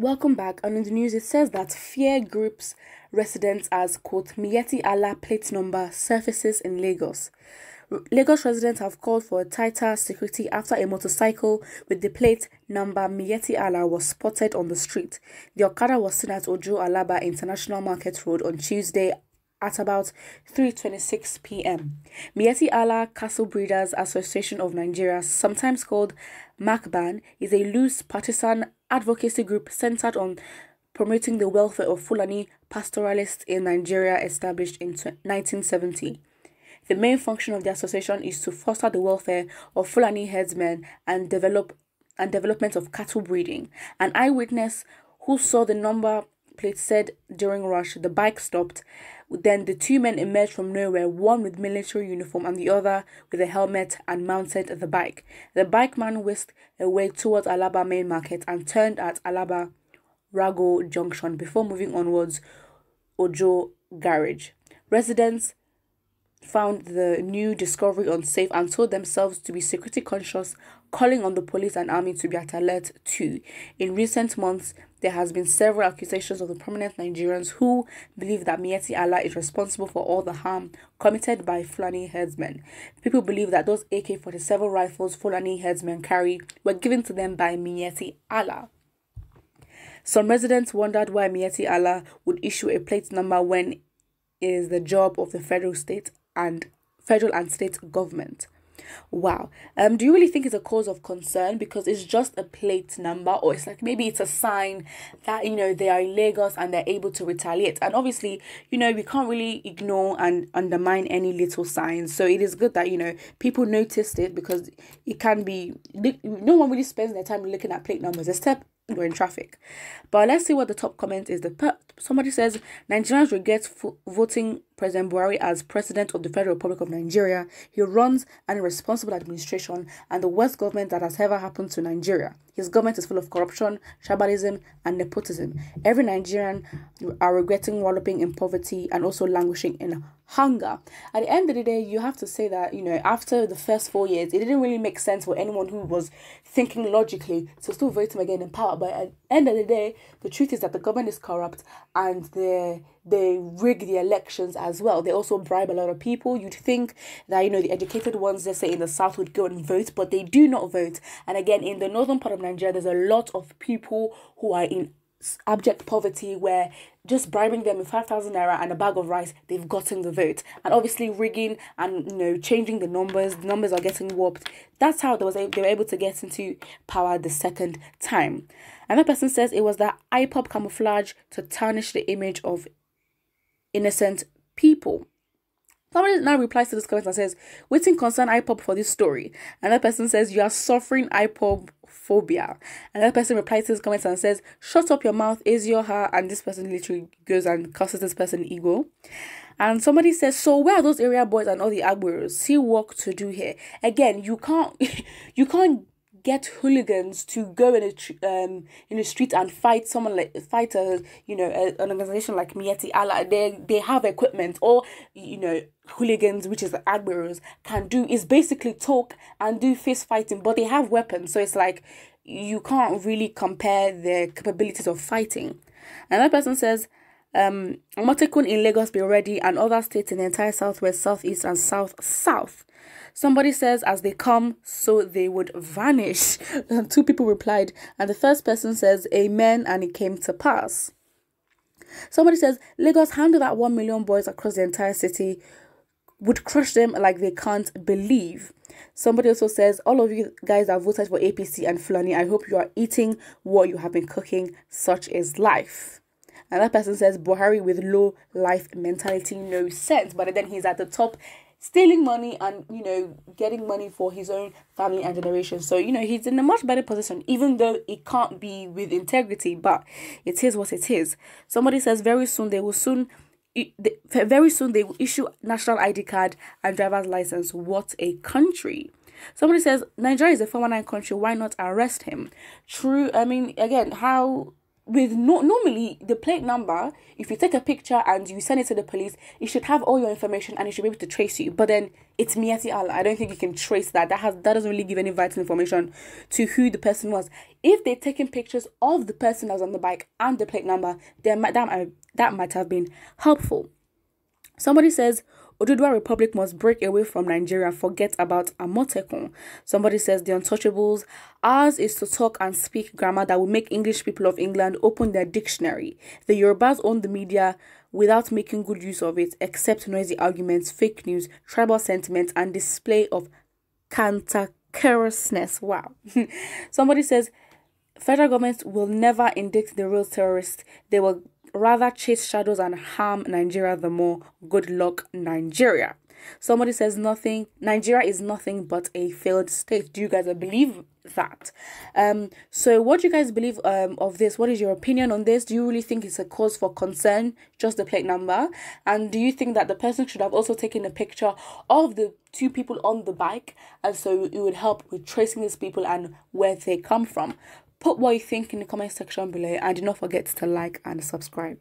Welcome back. And in the news, it says that fear groups residents as quote Miyetti Allah plate number surfaces in Lagos. Lagos residents have called for tighter security after a motorcycle with the plate number Miyetti Allah was spotted on the street. The Okada was seen at Ojo Alaba International Market Road on Tuesday at about 3:26 p.m. Miyetti Allah Cattle Breeders Association of Nigeria, sometimes called MACBAN, is a loose partisan advocacy group centered on promoting the welfare of Fulani pastoralists in Nigeria established in 1970. The main function of the association is to foster the welfare of Fulani herdsmen and develop and development of cattle breeding. An eyewitness who saw the number plate said during rush the bike stopped. Then the two men emerged from nowhere, one with military uniform and the other with a helmet and mounted the bike. The bike man whisked away towards Alaba main market and turned at Alaba Rago Junction before moving onwards Ojo Garage. Residents found the new discovery unsafe and told themselves to be security conscious, calling on the police and army to be at alert too. In recent months, there has been several accusations of the prominent Nigerians who believe that Miyetti Allah is responsible for all the harm committed by Fulani herdsmen. People believe that those AK-47 rifles Fulani herdsmen carry were given to them by Miyetti Allah. Some residents wondered why Miyetti Allah would issue a plate number when it is the job of the federal state and federal and state government. Wow. Um, do you really think it's a cause of concern because it's just a plate number, or it's like maybe it's a sign that you know they are in Lagos and they're able to retaliate? And obviously, you know, we can't really ignore and undermine any little signs. So it is good that you know people noticed it because it can be no one really spends their time looking at plate numbers except we're in traffic. But let's see what the top comment is. The somebody says Nigerians regret voting President Buhari as president of the Federal Republic of Nigeria. He runs an irresponsible administration and the worst government that has ever happened to Nigeria. His government is full of corruption, tribalism, and nepotism. Every Nigerian are regretting wallowing in poverty and also languishing in hunger. At the end of the day, you have to say that, you know, after the first four years, it didn't really make sense for anyone who was thinking logically to still vote him again in power. But end of the day, the truth is that the government is corrupt and they they rig the elections as well. They also bribe a lot of people. You'd think that, you know, the educated ones, let's say in the south, would go and vote, but they do not vote. And again, in the northern part of Nigeria, there's a lot of people who are in abject poverty where just bribing them with 5000 naira and a bag of rice they've gotten the vote. And obviously rigging and you know changing the numbers the numbers are getting warped. That's how they was they were able to get into power the second time. Another person says it was that IPOB camouflage to tarnish the image of innocent people. Somebody now replies to this comment and says, Waiting concern IPOB for this story. Another person says, You are suffering IPOB phobia. Another person replies to this comment and says, Shut up your mouth, is your hair. And this person literally goes and curses this person ego. And somebody says, So where are those area boys and all the Agberos? See work to do here. Again, you can't you can't get hooligans to go in a um in the street and fight someone like fight a you know a, an organization like Miyetti Allah. They they have equipment or you know hooligans, which is Agberos, can do is basically talk and do fist fighting, but they have weapons, so it's like you can't really compare their capabilities of fighting. Another person says um Motekun in Lagos be ready and other states in the entire southwest, southeast, and south south. Somebody says, as they come, so they would vanish. And two people replied, and the first person says, Amen, and it came to pass. Somebody says, Lagos handle that 1 million boys across the entire city would crush them like they can't believe. Somebody also says, All of you guys that voted for APC and Fulani, I hope you are eating what you have been cooking. Such is life. And that person says, Buhari with low life mentality, no sense. But then he's at the top stealing money and you know getting money for his own family and generation. So you know he's in a much better position even though it can't be with integrity but it is what it is. Somebody says very soon they will soon very soon they will issue national id card and driver's license. What a country. Somebody says nigeria is a 419 country. Why not arrest him? True i mean again how with no normally the plate number if you take a picture and you send it to the police it should have all your information and it should be able to trace you. But then it's Miyetti Allah I don't think you can trace that. That has that doesn't really give any vital information to who the person was. If they're taking pictures of the person that was on the bike and the plate number then that might, that might have been helpful. Somebody says Oduduwa Republic must break away from Nigeria forget about Amotekun. Somebody says the untouchables. Ours is to talk and speak grammar that will make English people of England open their dictionary. The Yorubas own the media without making good use of it, except noisy arguments, fake news, tribal sentiment, and display of cantankerousness. Wow. Somebody says federal government will never indict the real terrorists. They will rather chase shadows and harm Nigeria the more. Good luck, Nigeria. Somebody says nothing. Nigeria is nothing but a failed state. Do you guys believe that? Um. So, what do you guys believe um of this? What is your opinion on this? Do you really think it's a cause for concern, just the plate number? And do you think that the person should have also taken a picture of the two people on the bike, and so it would help with tracing these people and where they come from? Put what you think in the comment section below and do not forget to like and subscribe.